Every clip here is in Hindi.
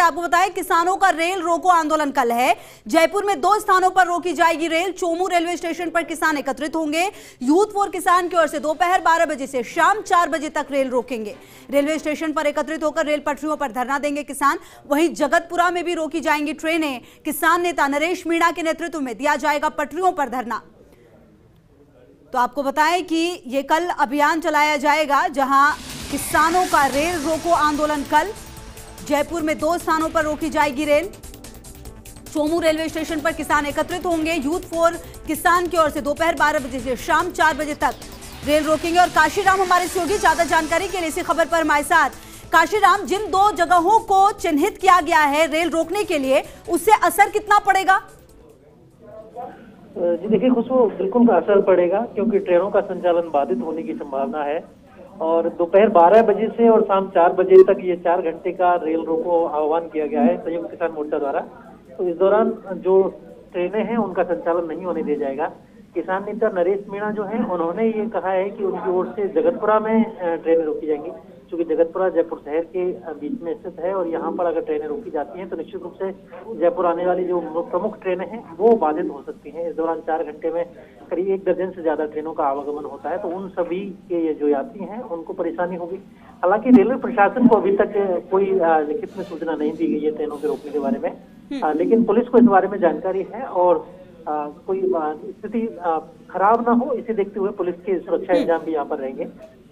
आपको बताएँ किसानों का रेल रोको आंदोलन कल है। जयपुर में दो स्थानों पर रोकी जाएगी रेल। चोमू रेलवे स्टेशन पर किसान एकत्रित होंगे। यूथ फॉर किसान की ओर से दोपहर 12 बजे से शाम 4 बजे तक रेल रोकेंगे। रेलवे स्टेशन पर एकत्रित होकर रेल पटरियों पर धरना देंगे किसान। वहीं जगतपुरा में भी रोकी जाएँगी ट्रेनें। किसान नेता नरेश मीणा के नेतृत्व में दिया जाएगा पटरियों पर धरना। तो आपको बताएँ कि ये कल अभियान चलाया जाएगा, जहाँ किसानों का रेल रोको आंदोलन कल। जयपुर में दो स्थानों पर रोकी जाएगी रेल। चोमू रेलवे स्टेशन पर किसान एकत्रित होंगे। यूथ फॉर किसान की ओर से दोपहर 12 बजे से शाम 4 बजे तक रेल रोकेंगे और काशीराम हमारे सहयोगी, ज़्यादा जानकारी के लिए इसी खबर पर हमारे साथ। काशीराम, जिन दो जगहों को चिन्हित किया गया है रेल रोकने के लिए, उससे असर कितना पड़ेगा? जी देखिए खुशबू बिल्कुल असर पड़ेगा, क्योंकि ट्रेनों का संचालन बाधित होने की संभावना है। और दोपहर 12 बजे से और शाम 4 बजे तक ये चार घंटे का रेल रोको आह्वान किया गया है संयुक्त किसान मोर्चा द्वारा। तो इस दौरान जो ट्रेनें हैं, उनका संचालन नहीं होने दिया जाएगा। किसान नेता नरेश मीणा जो है, उन्होंने ये कहा है कि उनकी ओर से जगतपुरा में ट्रेनें रोकी जाएँगी। क्योंकि जगतपुरा जयपुर शहर के बीच में स्थित है और यहाँ पर अगर ट्रेनें रोकी जाती हैं तो निश्चित रूप से जयपुर आने वाली जो प्रमुख ट्रेनें हैं वो बाधित हो सकती हैं। इस दौरान चार घंटे में करीब एक दर्जन से ज़्यादा ट्रेनों का आवागमन होता है तो उन सभी के ये जो यात्री हैं उनको परेशानी होगी। हालाँकि रेलवे प्रशासन को अभी तक कोई लिखित में सूचना नहीं दी गई है ट्रेनों के रोकने के बारे में। हम्म। लेकिन पुलिस को इस बारे में जानकारी है और कोई स्थिति खराब ना हो इसे देखते हुए पुलिस के सुरक्षा। इंतज़ाम भी यहाँ पर रहेंगे।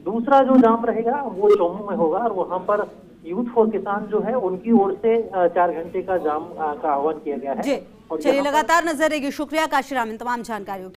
दूसरा जो जाम रहेगा वो चौमू में होगा और वहाँ पर यूथ फॉर किसान जो है उनकी ओर से चार घंटे का जाम का आह्वान किया गया है। चलिए लगातार नज़र रहेगी। शुक्रिया काशीराम इन तमाम जानकारियों